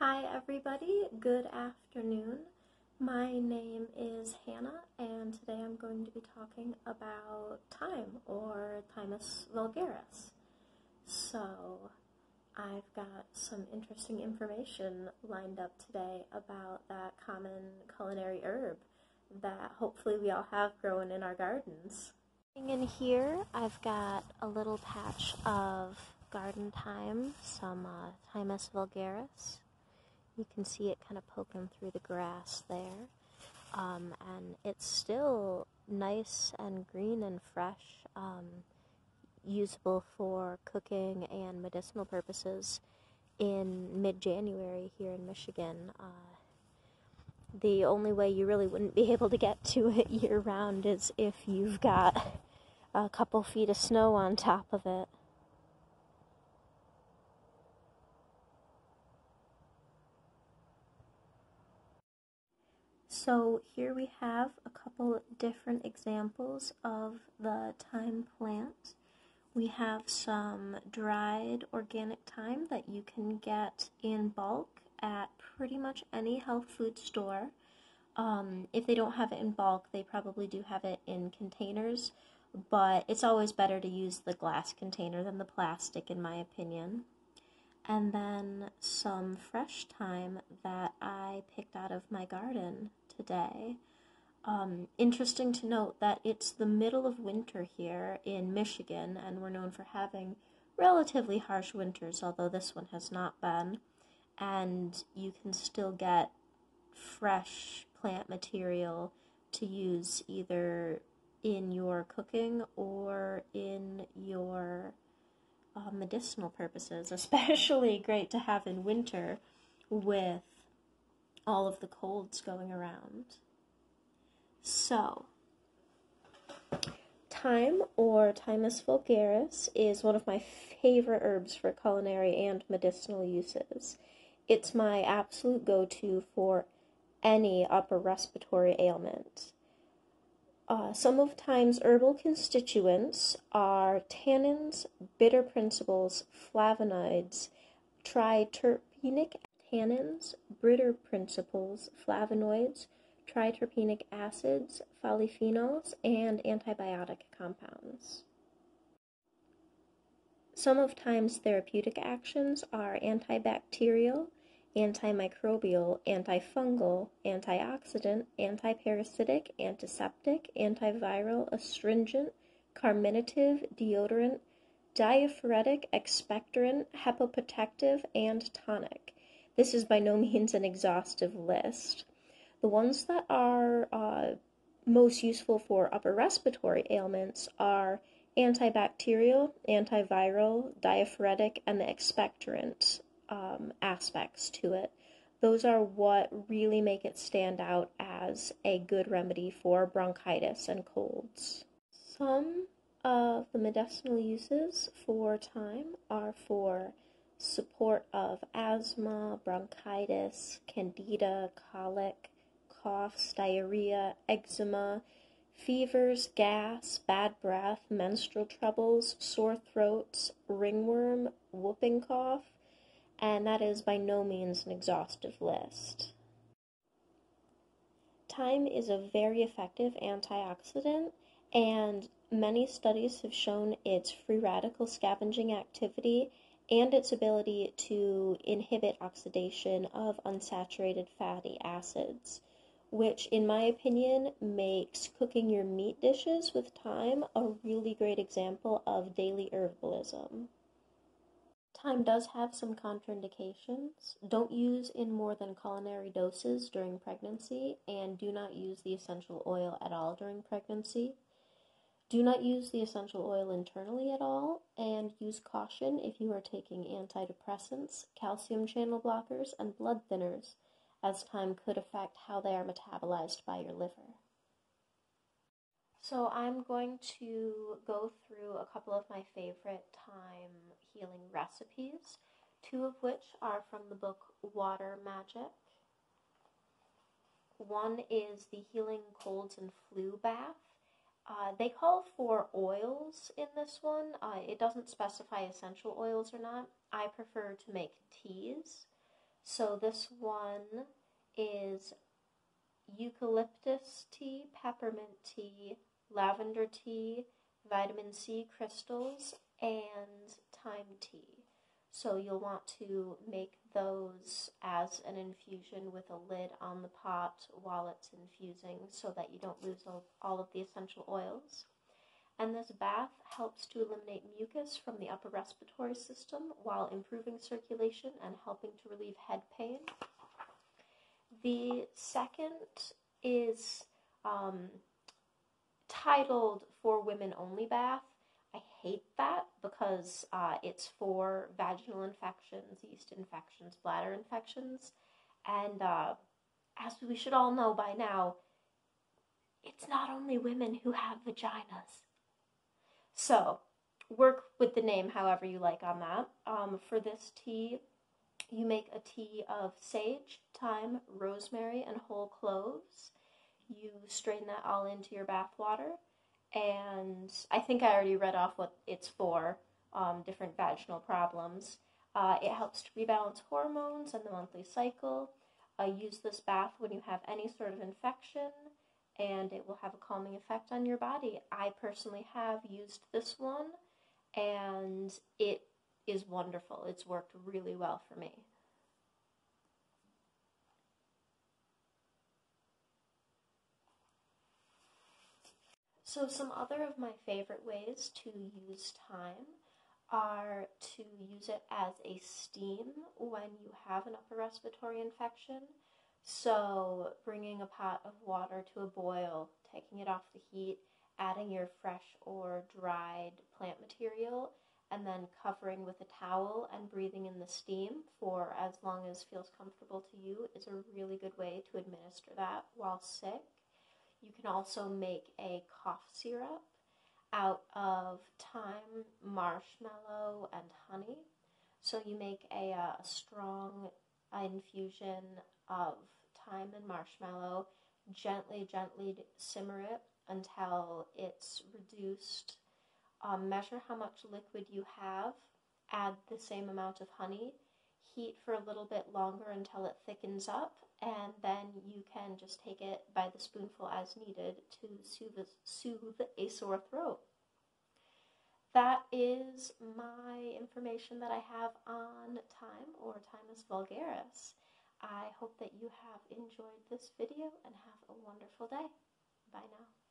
Hi, everybody. Good afternoon. My name is Hannah, and today I'm going to be talking about thyme or Thymus vulgaris. So, I've got some interesting information lined up today about that common culinary herb that hopefully we all have growing in our gardens. In here, I've got a little patch of garden thyme, some uh, Thymus vulgaris. You can see it kind of poking through the grass there. Um, and it's still nice and green and fresh, um, usable for cooking and medicinal purposes in mid January here in Michigan. Uh, the only way you really wouldn't be able to get to it year round is if you've got a couple feet of snow on top of it. So here we have a couple different examples of the thyme plant. We have some dried organic thyme that you can get in bulk at pretty much any health food store. Um, if they don't have it in bulk, they probably do have it in containers, but it's always better to use the glass container than the plastic, in my opinion. And then some fresh thyme that I picked out of my garden today. Um, interesting to note that it's the middle of winter here in Michigan, and we're known for having relatively harsh winters, although this one has not been and you can still get fresh plant material to use either in your cooking or in your uh, medicinal purposes, especially great to have in winter with all of the colds going around. So, thyme or Thymus vulgaris is one of my favorite herbs for culinary and medicinal uses. It's my absolute go to for any upper respiratory ailment. Uh, some of thyme's herbal constituents are tannins, bitter principles, flavonoids, triterpenic tannins, bitter principles, flavonoids, triterpenic acids, polyphenols, and antibiotic compounds. Some of thyme's therapeutic actions are antibacterial, antimicrobial, antifungal, antioxidant, antiparasitic, antiseptic, antiviral, astringent, carminative, deodorant, diaphoretic, expectorant, hepoprotective, and tonic. This is by no means an exhaustive list. The ones that are uh, most useful for upper respiratory ailments are antibacterial, antiviral, diaphoretic, and the expectorant um, aspects to it. Those are what really make it stand out as a good remedy for bronchitis and colds. Some of the medicinal uses for thyme are for support of asthma, bronchitis, candida, colic, coughs, diarrhea, eczema, fevers, gas, bad breath, menstrual troubles, sore throats, ringworm, whooping cough, and that is by no means an exhaustive list. Thyme is a very effective antioxidant, and many studies have shown its free radical scavenging activity and its ability to inhibit oxidation of unsaturated fatty acids which, in my opinion, makes cooking your meat dishes with thyme a really great example of daily herbalism. Thyme does have some contraindications. Don't use in more than culinary doses during pregnancy, and do not use the essential oil at all during pregnancy. Do not use the essential oil internally at all, and use caution if you are taking antidepressants, calcium channel blockers, and blood thinners as thyme could affect how they are metabolized by your liver. So I'm going to go through a couple of my favorite thyme healing recipes, two of which are from the book Water Magic. One is the Healing Colds and Flu Bath. Uh, they call for oils in this one. Uh, it doesn't specify essential oils or not. I prefer to make teas. So this one is eucalyptus tea, peppermint tea, lavender tea, vitamin C crystals, and thyme tea. So you'll want to make those as an infusion with a lid on the pot while it's infusing so that you don't lose all of the essential oils. And this bath helps to eliminate mucus from the upper respiratory system while improving circulation and helping to relieve head pain. The second is um, titled For Women Only Bath. Hate that because uh, it's for vaginal infections, yeast infections, bladder infections, and uh, as we should all know by now, it's not only women who have vaginas. So, work with the name however you like on that. Um, for this tea, you make a tea of sage, thyme, rosemary, and whole cloves. You strain that all into your bath water and I think I already read off what it's for um, different vaginal problems. Uh, it helps to rebalance hormones and the monthly cycle. Uh, use this bath when you have any sort of infection, and it will have a calming effect on your body. I personally have used this one, and it is wonderful. It's worked really well for me. So some other of my favorite ways to use thyme are to use it as a steam when you have an upper respiratory infection. So bringing a pot of water to a boil, taking it off the heat, adding your fresh or dried plant material, and then covering with a towel and breathing in the steam for as long as feels comfortable to you is a really good way to administer that while sick. You can also make a cough syrup out of thyme, marshmallow, and honey. So you make a, uh, a strong infusion of thyme and marshmallow, gently, gently simmer it until it's reduced. Um, measure how much liquid you have, add the same amount of honey, heat for a little bit longer until it thickens up, and then you can just take it by the spoonful as needed to soothe, soothe a sore throat. That is my information that I have on thyme or Thymus vulgaris. I hope that you have enjoyed this video and have a wonderful day. Bye now.